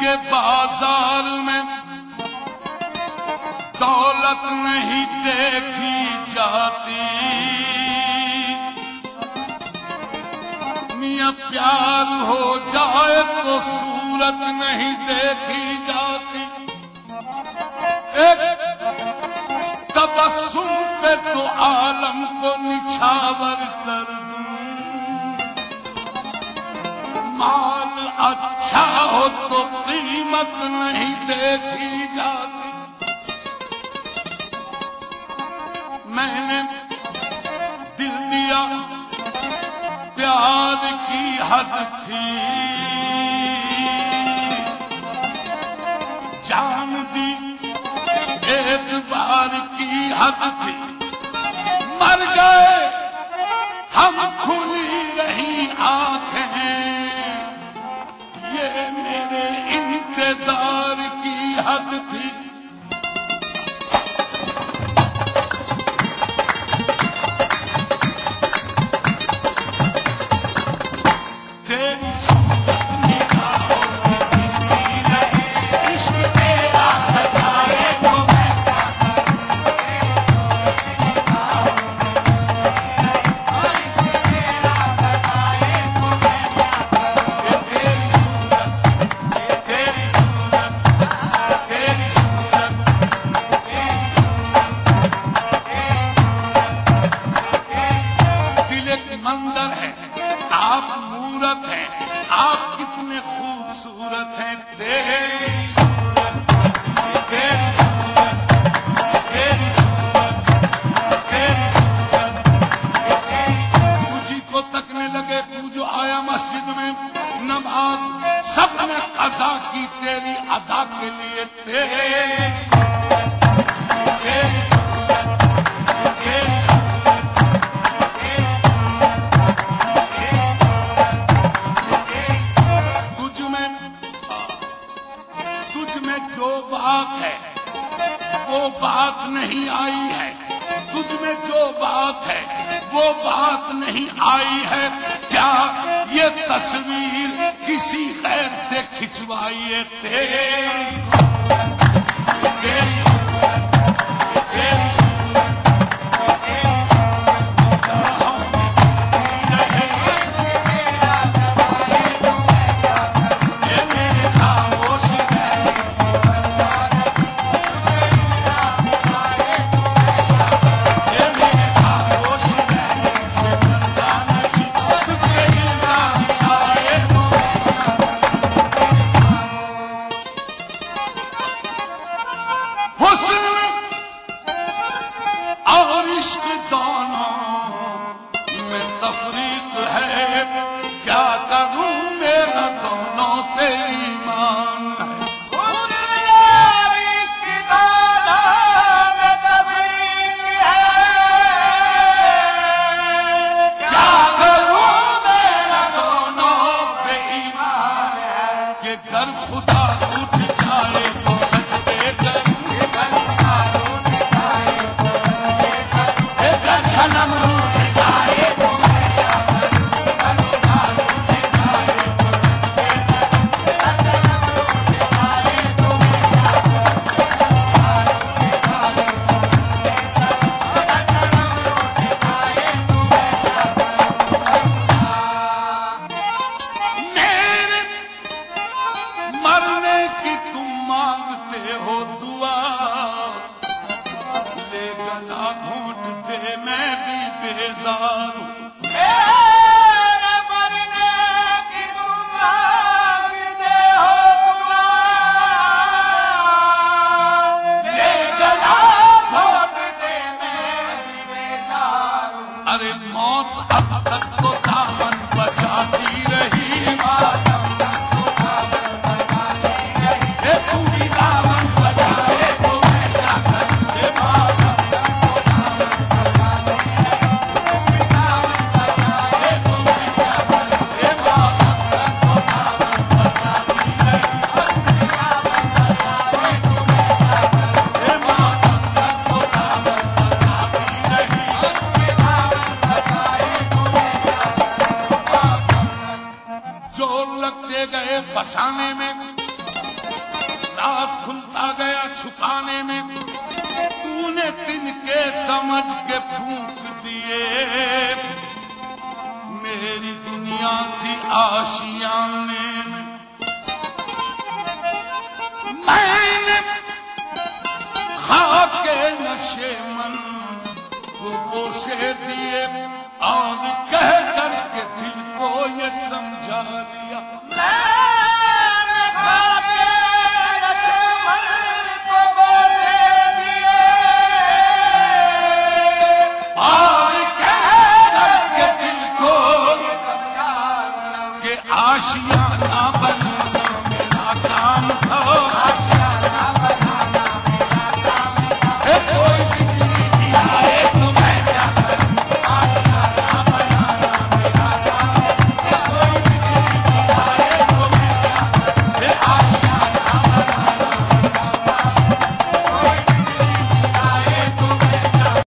کے بازار میں دولت نہیں دیکھی جاتی۔ میاں پیار ہو جائے تو صورت نہیں دیکھی جاتی۔ تبسم پہ تو عالم کو نچھاور کر مال اچھا ہو تو قیمت نہیں دیکھی جاتی۔ میں نے دل دیا، پیار کی حد تھی۔ جان دی ایک بار کی حد تھی۔ مر گئے، ہم کھلی رہی آنکھیں۔ کی نماز سب نے قضا کی، تیری ادا کے لیے تیری تجھ میں جو بات ہے، وہ بات نہیں آئی ہے۔ تجھ میں جو بات ہے، وہ بات نہیں آئی ہے۔ کیا تصویر کسی خیر سے کھنچوائی تیری۔ تفریق ہے کیا کروں؟ صاروا لگتے گئے فسانے میں۔ راز کھلتا گیا چھپانے میں۔ تو نے تن کے سمجھ کے پھونک دیے۔ میری دنیا تھی آشیانے میں میں نے خواب کے نشے من خوبوں سے دیے۔ اور کہہ کر کے دل کو یہ سمجھا 什么样的阿凡？